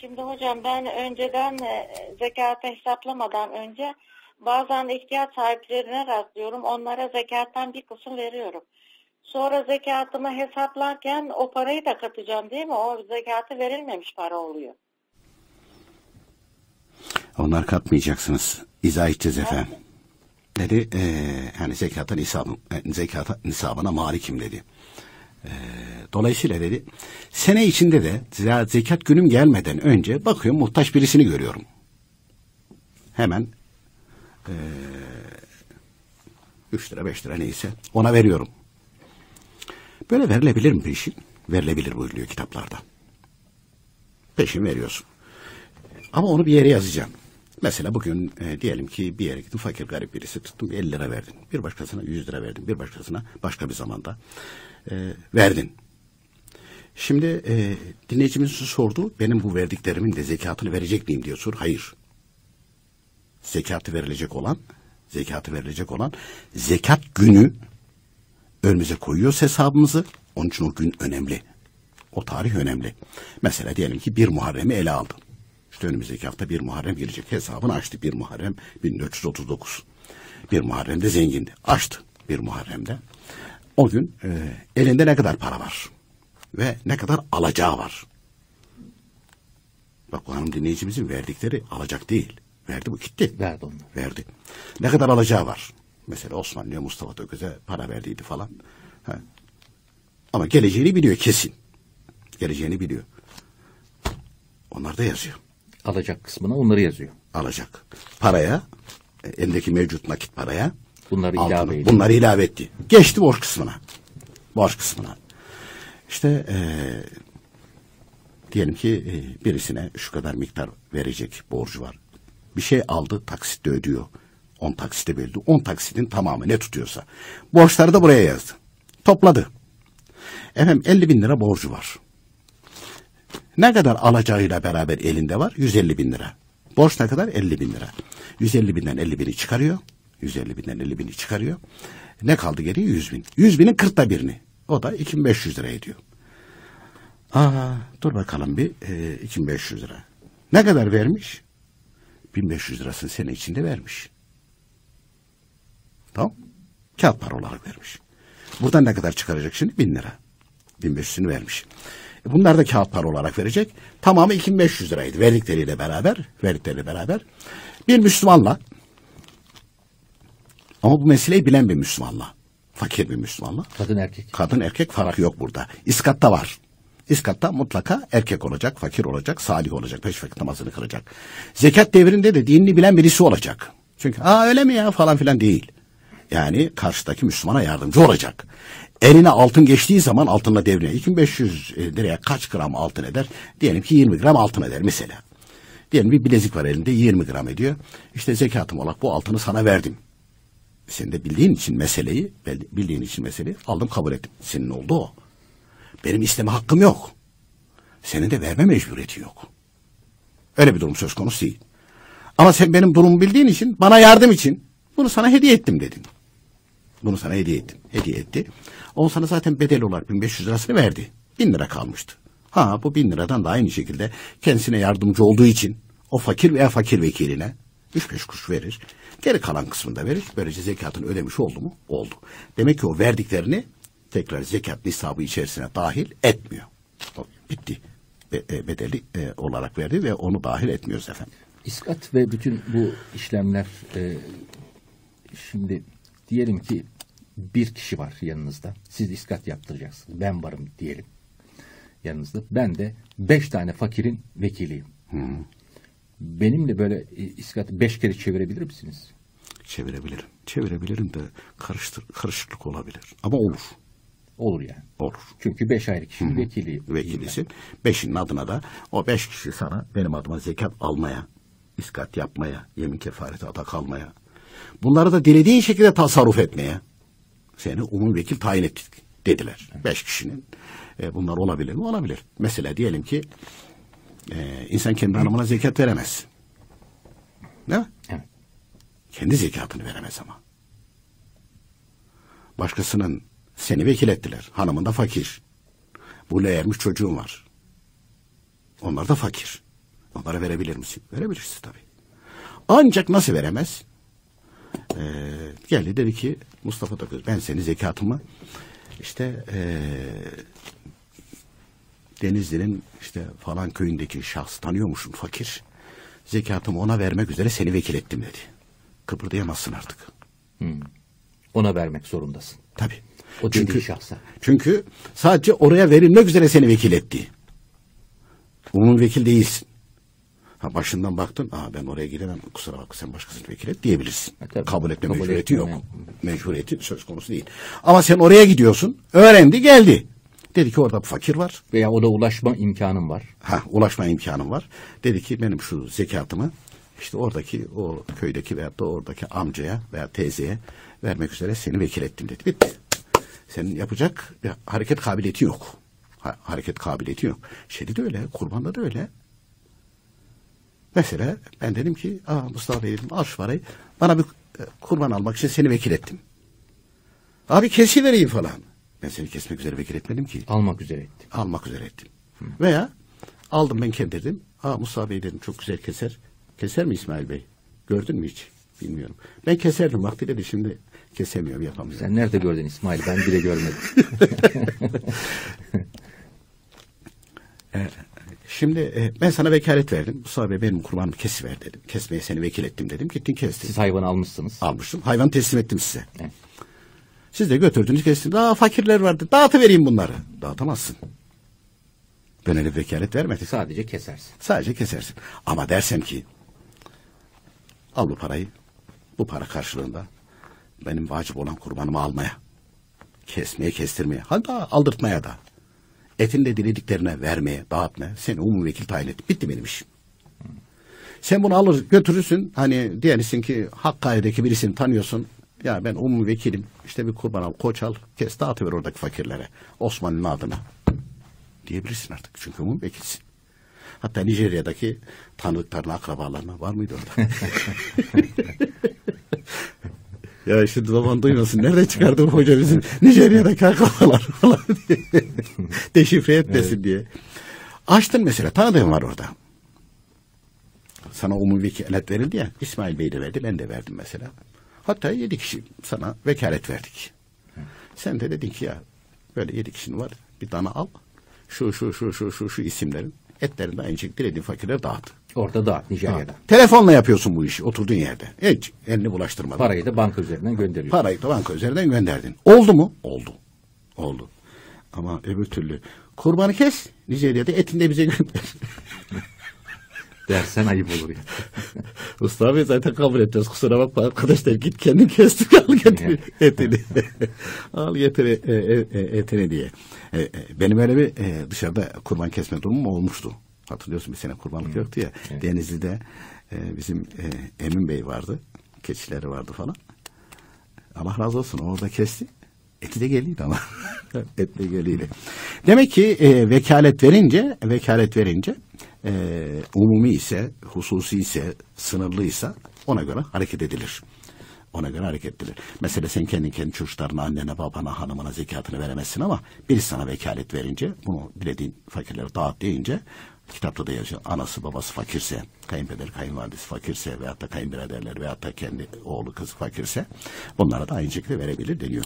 Şimdi hocam ben önceden e, zekatı hesaplamadan önce bazen ihtiyaç sahiplerine rastlıyorum. Onlara zekattan bir kısım veriyorum. Sonra zekatımı hesaplarken o parayı da katacağım değil mi? O zekatı verilmemiş para oluyor. Onlar katmayacaksınız. İzah edeceğiz efendim. Dedi eee hani zekatın nisabı, e, zekata nisabına malikim dedi. Eee, dolayısıyla dedi sene içinde de ze- zekat günüm gelmeden önce bakıyorum muhtaç birisini görüyorum. Hemen eee 3 lira 5 lira neyse ona veriyorum. Böyle verilebilir mi peşin? Verilebilir buyuruyor kitaplarda. Peşin veriyorsun. Ama onu bir yere yazacağım. Mesela bugün e, diyelim ki bir yere gittin fakir garip birisi tuttun 50 lira verdin. Bir başkasına 100 lira verdin. Bir başkasına başka bir zamanda e, verdin. Şimdi e, dinleyicimiz sordu. Benim bu verdiklerimin de zekatını verecek miyim diyor sor. Hayır. Zekatı verilecek olan zekatı verilecek olan zekat günü önümüze koyuyoruz hesabımızı. Onun için o gün önemli. O tarih önemli. Mesela diyelim ki bir Muharrem'i ele aldı. İşte önümüzdeki hafta bir Muharrem gelecek. Hesabını açtı. Bir Muharrem 1439. Bir Muharrem de zengindi. Açtı bir Muharrem'de. O gün e, elinde ne kadar para var. Ve ne kadar alacağı var. Bak bu hanım dinleyicimizin verdikleri alacak değil. Verdi bu gitti. Verdi onu. Verdi. Ne kadar alacağı var. Mesela Osmanlı'ya Mustafa Tököz'e para verdiydi falan. Ha. Ama geleceğini biliyor kesin. Geleceğini biliyor. Onlar da yazıyor. Alacak kısmına onları yazıyor. Alacak. Paraya, e, elindeki mevcut nakit paraya Bunları altını- ilave ediyor. Bunları ilave etti. Geçti borç kısmına. Borç kısmına. İşte eee, diyelim ki e, birisine şu kadar miktar verecek borcu var. Bir şey aldı taksitle ödüyor. 10 taksite böldü. 10 taksitin tamamı ne tutuyorsa. Borçları da buraya yazdı. Topladı. Efendim 50 bin lira borcu var. Ne kadar alacağıyla beraber elinde var? 150 bin lira. Borç ne kadar? 50 bin lira. 150 binden 50 bini çıkarıyor. 150 binden 50 bini çıkarıyor. Ne kaldı geriye? 100 bin. 100 binin 40'ta birini. O da 2500 lira ediyor. Aa, dur bakalım bir e, 2500 lira. Ne kadar vermiş? 1500 lirasını sene içinde vermiş. Tamam. Kağıt para olarak vermiş. Buradan ne kadar çıkaracak şimdi? 1000 lira. 1500'ünü vermiş. E Bunlar da kağıt para olarak verecek. Tamamı 2500 liraydı. Verdikleriyle beraber, verdikleriyle beraber. Bir Müslümanla ama bu meseleyi bilen bir Müslümanla. Fakir bir Müslümanla. Kadın erkek. Kadın erkek fark yok burada. İskatta var. İskatta mutlaka erkek olacak, fakir olacak, salih olacak, beş vakit namazını kılacak. Zekat devrinde de dinini bilen birisi olacak. Çünkü aa öyle mi ya falan filan değil. Yani karşıdaki Müslümana yardımcı olacak. Eline altın geçtiği zaman altınla devrine 2500 liraya kaç gram altın eder? Diyelim ki 20 gram altın eder mesela. Diyelim bir bilezik var elinde 20 gram ediyor. İşte zekatım olarak bu altını sana verdim. Sen de bildiğin için meseleyi, bildiğin için meseleyi aldım kabul ettim. Senin oldu o. Benim isteme hakkım yok. Senin de verme mecburiyeti yok. Öyle bir durum söz konusu değil. Ama sen benim durumumu bildiğin için, bana yardım için bunu sana hediye ettim dedin. Bunu sana hediye ettim. Hediye etti. O sana zaten bedel olarak 1500 lirasını verdi. 1000 lira kalmıştı. Ha bu 1000 liradan da aynı şekilde kendisine yardımcı olduğu için o fakir veya fakir vekiline 3-5 kuruş verir. Geri kalan kısmını da verir. Böylece zekatını ödemiş oldu mu? Oldu. Demek ki o verdiklerini tekrar zekat nisabı içerisine dahil etmiyor. Bitti. Be- e, bedeli e, olarak verdi ve onu dahil etmiyoruz efendim. İskat ve bütün bu işlemler e, şimdi diyelim ki bir kişi var yanınızda. Siz iskat yaptıracaksınız. Ben varım diyelim yanınızda. Ben de beş tane fakirin vekiliyim. Benimle böyle iskatı beş kere çevirebilir misiniz? Çevirebilirim. Çevirebilirim de karıştır, karışıklık olabilir. Ama olur. Olur yani. Olur. Çünkü beş ayrı kişinin vekiliyim. Vekilisin. Beşinin adına da o beş kişi sana benim adıma zekat almaya, iskat yapmaya, yemin kefareti atak almaya. Bunları da dilediğin şekilde tasarruf etmeye. Seni umum vekil tayin ettik dediler. Beş kişinin. E, bunlar olabilir mi? Olabilir. Mesela diyelim ki e, insan kendi hanımına zekat veremez. Değil mi? Evet. Kendi zekatını veremez ama. Başkasının seni vekil ettiler. Hanımın da fakir. Bu ermiş çocuğun var. Onlar da fakir. Onlara verebilir misin? Verebilirsin tabii. Ancak nasıl veremez? Ee, geldi dedi ki Mustafa Takır ben seni zekatımı işte ee, Denizli'nin işte falan köyündeki şahs tanıyormuşsun fakir. Zekatımı ona vermek üzere seni vekil ettim dedi. Kıpırdayamazsın artık. Ona vermek zorundasın. Tabii. O çünkü, şahsa. çünkü sadece oraya verilmek üzere seni vekil etti. Umum vekil değilsin. Ha başından baktın, aa ben oraya gidemem, kusura bakma sen başkasını vekil et diyebilirsin. Tabii. Kabul etme Kabul mecburiyeti etmeme. yok. Mecburiyeti söz konusu değil. Ama sen oraya gidiyorsun, öğrendi, geldi. Dedi ki orada fakir var. Veya o da ulaşma imkanın var. Ha, ulaşma imkanım var. Dedi ki benim şu zekatımı işte oradaki o köydeki veyahut da oradaki amcaya veya teyzeye vermek üzere seni vekil ettim dedi. Bitti. Senin yapacak bir hareket kabiliyeti yok. Ha- hareket kabiliyeti yok. Şeyde de öyle, kurbanda da öyle. Mesela ben dedim ki, aa Mustafa Bey dedim, al şu parayı. Bana bir e, kurban almak için seni vekil ettim. Abi kesi vereyim falan. Ben seni kesmek üzere vekil etmedim ki Almak üzere ettim. almak üzere ettim. Veya aldım ben kendim dedim. Aa Musa Bey dedim çok güzel keser. Keser mi İsmail Bey? Gördün mü hiç? Bilmiyorum. Ben keserdim vaktiyle de şimdi kesemiyorum yapamıyorum. Sen nerede gördün İsmail? Ben bile görmedim. Şimdi e, ben sana vekalet verdim. Musa Bey benim kurbanımı kesiver dedim. Kesmeye seni vekil ettim dedim. Gittin kestin. Siz hayvanı almışsınız. Almıştım. Hayvan teslim ettim size. Evet. Siz de götürdünüz kestiniz. Aa fakirler vardı. Dağıtıvereyim bunları. Dağıtamazsın. Ben öyle vekalet vermedim. Sadece kesersin. Sadece kesersin. Ama dersem ki al bu parayı bu para karşılığında benim vacip olan kurbanımı almaya kesmeye kestirmeye hatta aldırtmaya da etin de dilediklerine vermeye dağıtmaya seni umum vekil tayin ettim. Bitti benim işim. Sen bunu alır götürürsün hani diyebilirsin ki Hakkari'deki birisini tanıyorsun ya ben umum vekilim işte bir kurban al koç al kes dağıtıver oradaki fakirlere Osman'ın adına diyebilirsin artık çünkü umum vekilsin. Hatta Nijerya'daki tanıdıklarına, akrabalarına var mıydı orada? ya şimdi baban duymasın. Nereden çıkardı bu hoca bizim Nijerya'daki akrabalar falan diye. Deşifre etmesin diye. Açtın mesela. Tanıdığım var orada. Sana umumi vekalet verildi ya. İsmail Bey de verdi. Ben de verdim mesela. Hatta yedi kişi sana vekalet verdik. Sen de dedin ki ya böyle yedi kişinin var. Bir tane al. Şu şu şu şu şu şu isimlerin etlerini de aynı şekilde dilediğin fakirlere dağıt. Orada dağıt Nijerya'da. Telefonla yapıyorsun bu işi oturduğun yerde. Hiç elini bulaştırmadan. Parayı da banka üzerinden gönderiyor. Parayı da banka üzerinden gönderdin. Oldu mu? Oldu. Oldu. Ama öbür türlü kurbanı kes. Nijerya'da etini de bize gönder. Dersen ayıp olur ya. Mustafa Bey zaten kabul edeceğiz. Kusura bakma arkadaşlar git kendin kestik al getir etini. al getir e, e, e, etini diye. Benim öyle bir dışarıda kurban kesme durumum olmuştu. Hatırlıyorsun bir sene kurbanlık yoktu ya. Denizli'de e, bizim e, Emin Bey vardı. Keçileri vardı falan. Allah razı olsun orada kesti. Eti de geliyordu ama. Et de geliyordu. Demek ki e, vekalet verince vekalet verince e, umumi ise, hususi ise, sınırlıysa ona göre hareket edilir. Ona göre hareket edilir. Mesela sen kendin kendi çocuklarına, annene, babana, hanımına zekatını veremezsin ama birisi sana vekalet verince bunu dilediğin fakirlere dağıt deyince kitapta da yazıyor. Anası babası fakirse, kayınpeder kayınvalidesi fakirse veyahut da kayınbiraderler veyahut da kendi oğlu kızı fakirse bunlara da aynı şekilde verebilir deniyor.